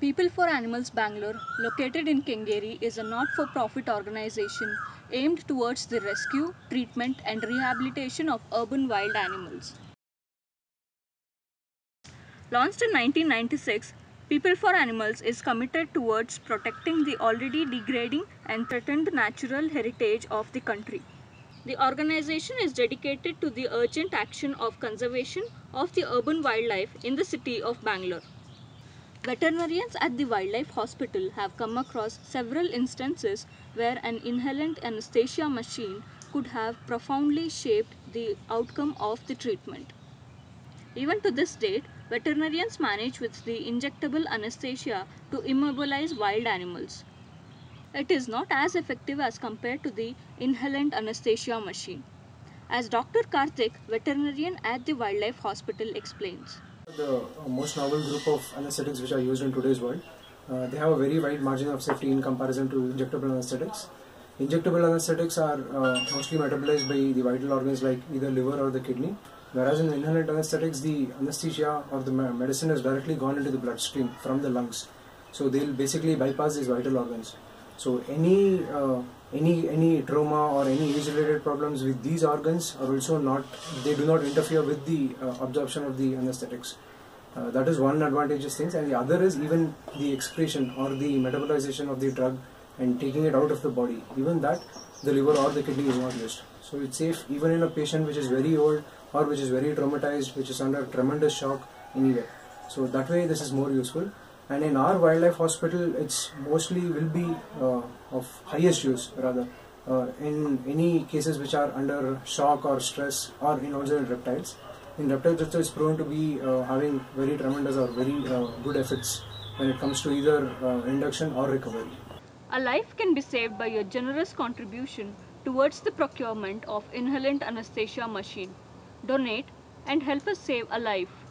People for Animals Bangalore, located in Kengeri, is a not for profit organization aimed towards the rescue, treatment, and rehabilitation of urban wild animals. Launched in 1996, People for Animals is committed towards protecting the already degrading and threatened natural heritage of the country. The organization is dedicated to the urgent action of conservation of the urban wildlife in the city of Bangalore. Veterinarians at the Wildlife Hospital have come across several instances where an inhalant anesthesia machine could have profoundly shaped the outcome of the treatment. Even to this date, veterinarians manage with the injectable anesthesia to immobilize wild animals. It is not as effective as compared to the inhalant anesthesia machine. As Dr. Karthik, veterinarian at the Wildlife Hospital explains. The uh, most novel group of anesthetics which are used in today's world. Uh, they have a very wide margin of safety in comparison to injectable anesthetics. Injectable anesthetics are uh, mostly metabolized by the vital organs like either liver or the kidney, whereas in inhalant anesthetics, the anesthesia or the medicine has directly gone into the bloodstream from the lungs. So they'll basically bypass these vital organs. So any uh, any any trauma or any age-related problems with these organs are also not they do not interfere with the uh, absorption of the anesthetics. Uh, that is one advantageous thing, and the other is even the excretion or the metabolization of the drug and taking it out of the body. Even that, the liver or the kidney is not used. So it's safe even in a patient which is very old or which is very traumatized, which is under tremendous shock anyway. So that way, this is more useful and in our wildlife hospital it's mostly will be uh, of highest use rather. Uh, in any cases which are under shock or stress or in also in reptiles in reptiles also is proven to be uh, having very tremendous or very uh, good effects when it comes to either uh, induction or recovery. A life can be saved by your generous contribution towards the procurement of inhalant anesthesia machine. Donate and help us save a life